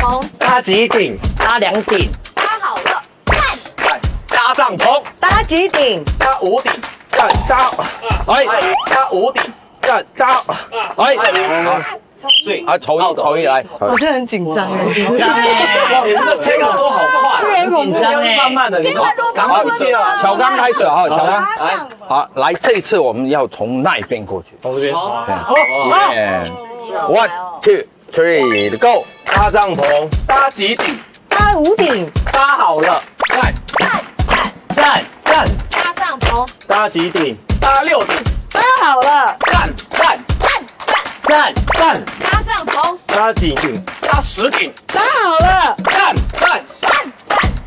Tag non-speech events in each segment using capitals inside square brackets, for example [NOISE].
篷，搭几顶，搭两顶，搭好了，站，搭帐篷，搭几顶，搭五顶，站搭，哎搭五顶，站搭，哎，好，对，啊，筹一筹一来，我真的很紧张。哎，紧张。[LAUGHS] 哎，你这切稿都好快，紧张哎，慢慢的，你赶快切啊，小刚开始哈，小刚，来，好，来，这一次我们要从那一边过去。从这边，，one two three go，搭帐篷，搭几顶，搭五顶，搭好了，来，站站，搭帐篷，搭几顶，搭六顶，搭好了，站站站站，搭帐篷，搭几顶，搭十顶，搭好了，站站站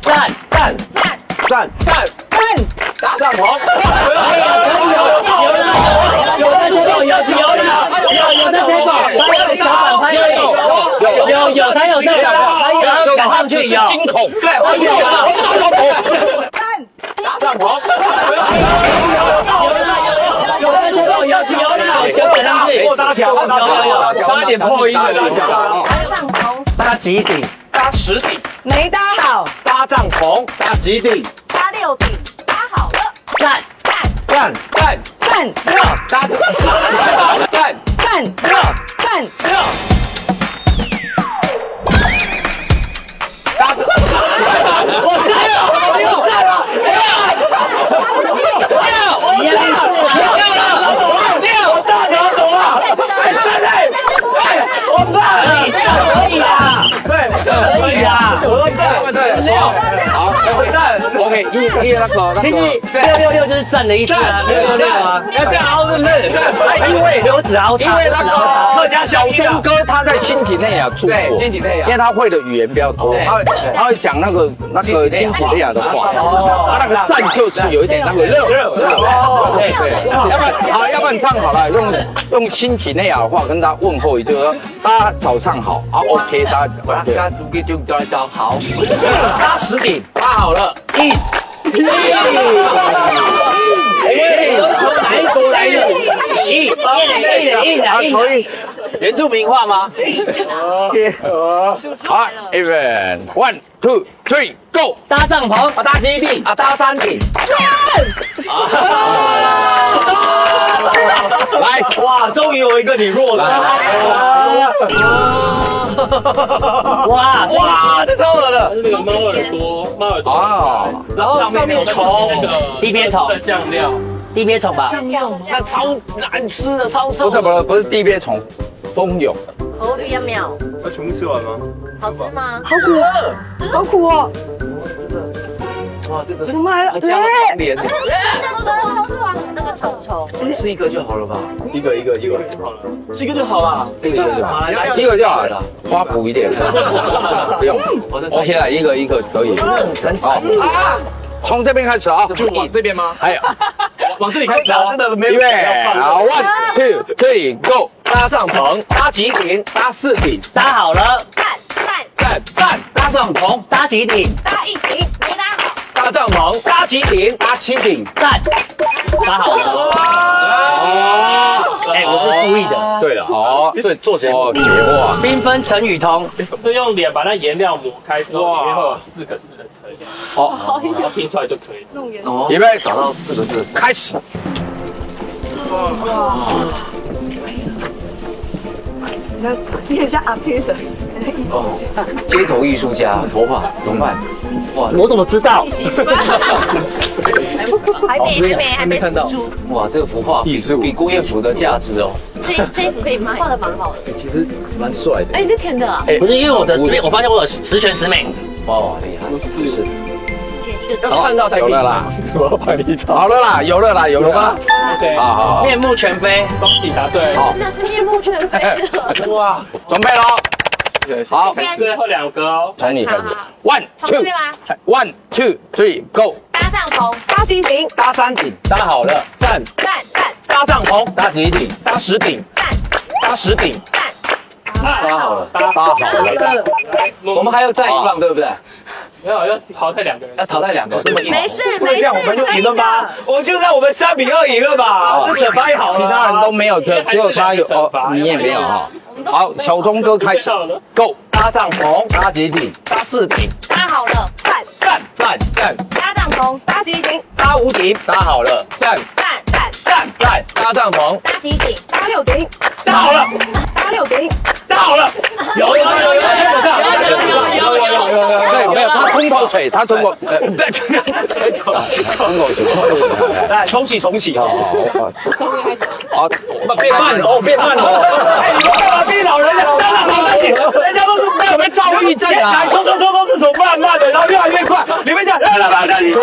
站站站，站，搭帐篷，有的有有有是有的，有有的 table，他有小板，他有有有有他有这个，他有赶上去有，惊恐，对，我有，站，搭帐篷，有的 table 有有有的，有赶上去，我搭桥，我搭桥，差点破音了，搭帐篷，搭几顶，搭十顶，没搭好，搭帐篷，搭几顶，搭六顶，搭好了，站站站站，搭站站，站，一 fast. [LAUGHS] 一一那个，其实六六六就是站的意思啊，六六六啊，要这样凹是不是？因为刘子凹因为那个客家小东哥他在新几内亚住对过，新几内亚因为他会的语言比较多，他会他会讲那个那个新几内亚的话，他那个站就是有一点那个热热。热，对对，要不然好，要不然你唱好了，用用新几内亚的话跟他问候，也就是说大家早上好啊，OK，大家大，家猪给就叫好，[LAUGHS] 搭十顶，搭好了，一，由从哪一国来的？一，一一一人一。人，原住民话吗？好，even one two three go，搭帐篷，啊，搭基地啊，搭山顶，来，哇，终于有一个你弱了，哇，[LAUGHS] 哇，这超恶的，那个猫耳朵，猫耳朵，啊，然后上面虫，地鳖虫。的，酱料，地鳖虫吧，酱料那超难吃的，超不臭不，是不是不是地鳖虫，蜂蛹，口语要秒，要全部吃完吗？好吃吗？好苦哦，好苦哦，哇，这个怎么还加了脸，虫虫，吃一个就好了吧？一个一个。一个，好了，吃一个就好了，一个一个就好，来来一个就好了，花补一点，[LAUGHS] 不用，OK 了，[LAUGHS] 一个一个可以，好，从这边开始啊，就往这边吗？还有，往这里开始啊，真的没有预备，好，one two three go，搭帐篷，搭几顶，搭四顶，搭好了，站站。站站，搭帐篷，搭几顶，搭一顶，没帐篷，搭几顶，搭七顶。站，搭好了。哎，我是故意的，对了，哦，所以做节目。哦，铁哇，缤纷成语通，就用脸把那颜料抹开之后，里面会有四个字的成语，哦，然后拼出来就可以了。哦预备，找到四个字，开始，那你很像阿 P 神，艺术家。街头艺术家，头发怎么办？哇，我怎么知道？还没还没还没看到，哇，这个幅画艺术比郭彦甫的价值哦，这这一幅可以卖，画的蛮好的。其实蛮帅的，哎，你是甜的啊？不是因为我的这边，我发现我有十全十美。哇，厉害，是要看到才有了啦，好了啦，有了啦，有了啦，OK，好好好，面目全非，恭喜答对。好那是面目全非的。[LAUGHS] 哇，准备喽，好，最后两个哦，从你开始，one two one two three go，搭帐篷，搭几顶，搭山顶，搭好了，站，站站。搭帐篷，搭几顶，搭十顶，站搭十顶，站，搭好了，搭搭好了，我们还要再一棒，对不对？没有要淘汰两个人。要淘汰两个。没事那这样我们就赢了吧？我们就让我们三比二赢了吧？这惩罚也好其他人都没有这只有他有哦你也没有哈。好小钟哥开始。go 搭帐篷。搭几顶？搭四顶。搭好了赞赞赞搭帐篷搭几顶？搭五顶。搭好了。赞赞赞搭帐篷。搭几顶？搭六顶。搭好了。[LAUGHS] 搭六顶。搭好了。有有有有有。吞口水，他吞口，呃对，吞口水，来重启重启哦，好，变慢了哦，变慢了你们干嘛逼老人家？当然老人家，人家都是没有没躁郁症啊，才冲冲冲都是从慢慢的，然后越来越快，你们讲，来来来，你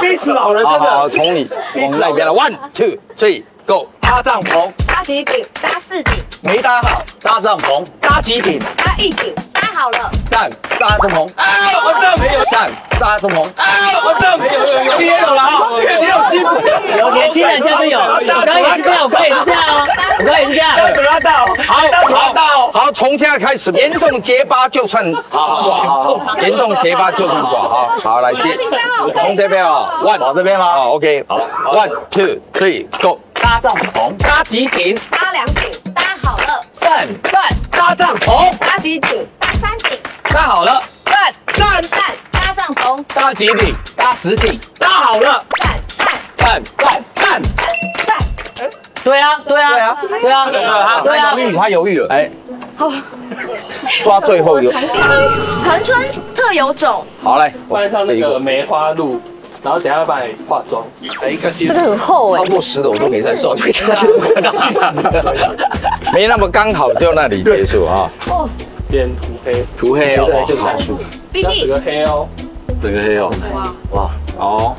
逼死老人，真的好，的。从你我们那边了，One two three go，搭帐篷搭几顶，搭四顶，没搭好，搭帐篷搭几顶，搭一顶，搭好了，站搭帐篷，啊，我这没有站搭帐篷，啊，我这没有有有你也有了啊，你有进步，有年轻人就是有，我刚刚也是这样，我也是这样哦，我也是这样。要得到，好要得到，好，从现在开始，严重结巴就算好，严重结巴就算挂，好好来接，从这边啊，One 往这边吗？好，OK，好，One two three go，搭帐篷搭几顶，搭两顶，搭好了，站站搭帐篷搭集顶，搭好了，站站站搭帐篷，搭几顶，搭十顶，搭好了，站站站站站。站，对啊，对啊，对啊，对啊，对啊。豫，他犹豫了。哎，好。抓最后一个，恒春特有种，好嘞，换上那个梅花鹿，然后等一下帮你化妆。这个很厚哎。超，过十的我都没在算，去死！[LAUGHS] 没那么刚好就那里结束啊，变涂黑，涂黑哦，对，就好数，弟弟它整个黑哦。整个黑哦，哇。哇。哦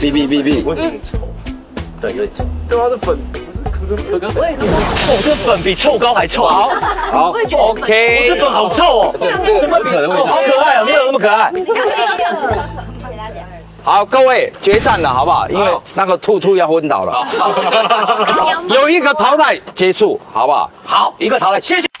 ，B B B B，整个对啊，这粉不是可可可可，哦，这粉比臭膏还臭，好，好这，OK，这粉好臭哦，怎么可好可爱哦，没有那么可爱？好，各位决战了，好不好？因为那个兔兔要昏倒了，[LAUGHS] 有一个淘汰结束，好不好？好，一个淘汰，谢谢。